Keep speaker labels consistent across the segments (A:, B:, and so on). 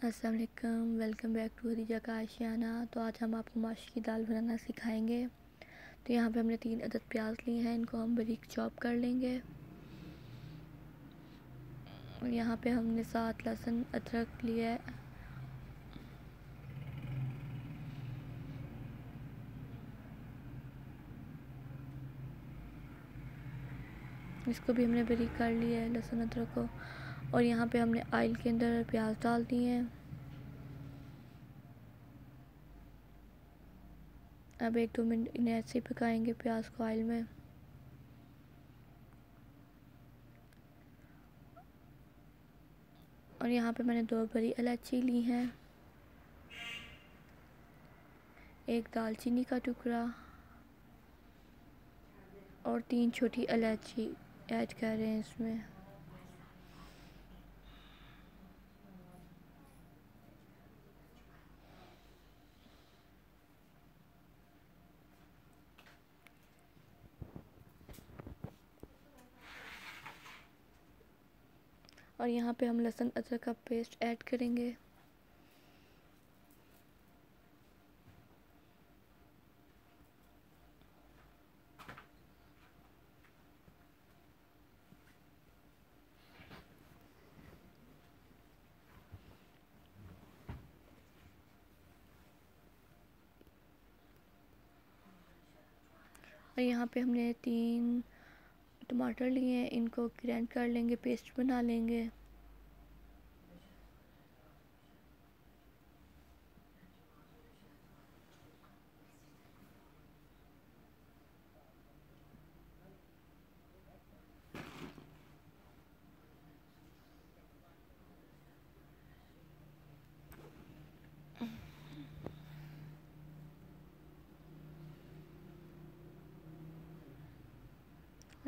A: अस्सलाम वालेकुम back to हदीजा का आशियाना। तो आज हम आपको माश की दाल बनाना सिखाएँगे। तो यहाँ पे हमने तीन अदद प्याज लिए हैं, इनको हम बारीक चॉप कर लेंगे। और यहाँ पे हमने सात लहसुन, अदरक लिया है। इसको भी हमने बारीक कर लिया है, लहसुन, अदरक को। और यहाँ पे हमने ऑयल के अंदर प्याज डाल दिए हैं। अब एक दो मिनट इन्हें ऐसे ही पकाएँगे प्याज को ऑयल में। और यहाँ पे मैंने दो बड़ी इलायची ली हैं। एक दालचीनी का टुकड़ा और तीन छोटी इलायची ऐड कर रहे हैं इसमें। और यहाँ पे हम लहसुन अदरक का पेस्ट ऐड करेंगे। और यहाँ पे हमने तीन टमाटर लिए हैं इनको ग्रैंड कर लेंगे पेस्ट बना लेंगे।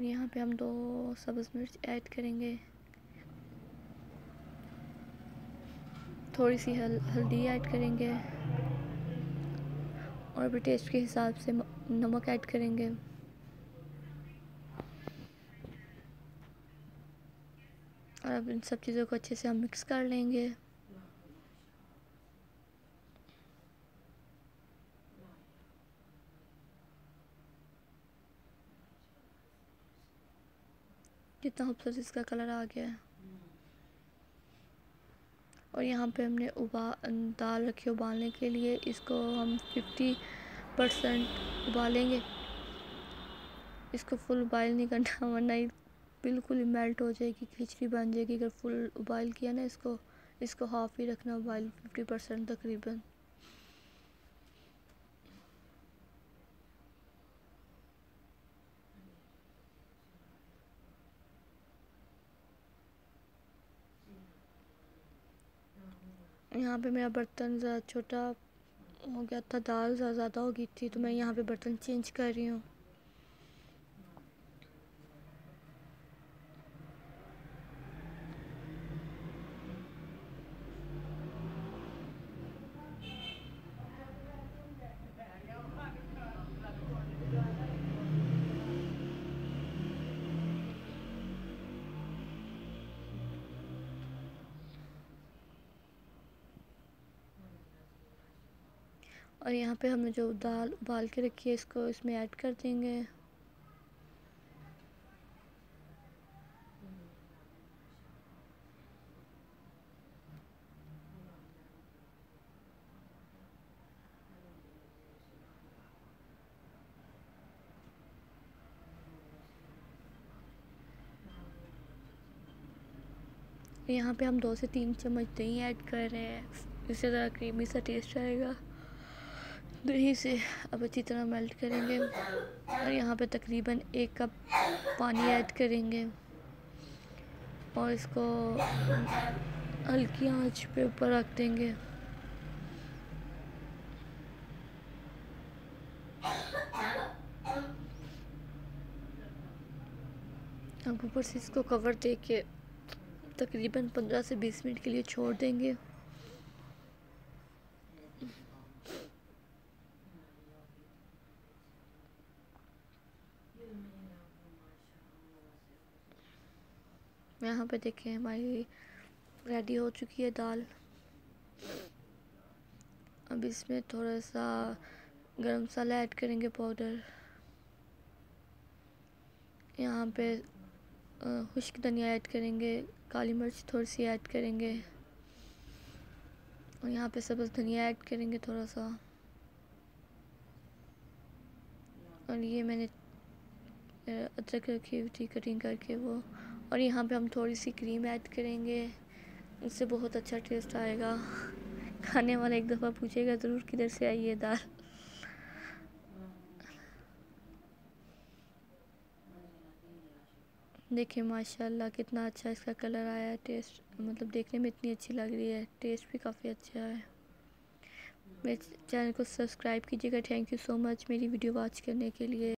A: और यहाँ पे हम दो सब्ज़ मिर्च ऐड करेंगे। थोड़ी सी हल, हल्दी ऐड करेंगे। और भी टेस्ट के हिसाब से नमक ऐड करेंगे। और अब इन सब चीज़ों को अच्छे से हम मिक्स कर लेंगे। कितना खूबसूरत इसका कलर आ गया है। और यहाँ पे हमने उबा, दाल रखी उबालने के लिए। इसको हम 50 परसेंट उबालेंगे। इसको फुल उबाइल नहीं करना, वरना ही बिल्कुल ही मेल्ट हो जाएगी, खिचड़ी बन जाएगी। अगर फुल उबाइल किया ना इसको इसको हाफ़ ही रखना उबाइल 50 परसेंट तकरीबन। यहाँ पे मेरा बर्तन ज़्यादा छोटा हो गया था, दाल ज़्यादा हो गई थी तो मैं यहाँ पे बर्तन चेंज कर रही हूँ। और यहाँ पे हमने जो दाल उबाल के रखी है, इसको इसमें ऐड कर देंगे। यहाँ पे हम दो से तीन चम्मच दही ऐड कर रहे हैं। इससे ज़रा क्रीमी सा टेस्ट आएगा। दही से अब अच्छी तरह मेल्ट करेंगे और यहाँ पे तकरीबन एक कप पानी ऐड करेंगे। और इसको हल्की आँच पे ऊपर रख देंगे। अब ऊपर से इसको कवर दे के तकरीबन पंद्रह से बीस मिनट के लिए छोड़ देंगे। यहाँ पे देखें हमारी रेडी हो चुकी है दाल। अब इसमें थोड़ा सा गरम मसाला ऐड करेंगे पाउडर। यहाँ पे खुश्क धनिया ऐड करेंगे, काली मिर्च थोड़ी सी ऐड करेंगे। और यहाँ पे सब्ज़ धनिया ऐड करेंगे थोड़ा सा। और ये मैंने अदरक रखी हुई थी कटिंग करके वो। और यहाँ पे हम थोड़ी सी क्रीम ऐड करेंगे। उससे बहुत अच्छा टेस्ट आएगा। खाने वाला एक दफ़ा पूछेगा, ज़रूर किधर से आई है दाल? देखिए, माशाल्लाह, कितना अच्छा इसका कलर आया है। टेस्ट मतलब देखने में इतनी अच्छी लग रही है। टेस्ट भी काफ़ी अच्छा है। मेरे चैनल को सब्सक्राइब कीजिएगा। थैंक यू सो मच मेरी वीडियो वॉच करने के लिए।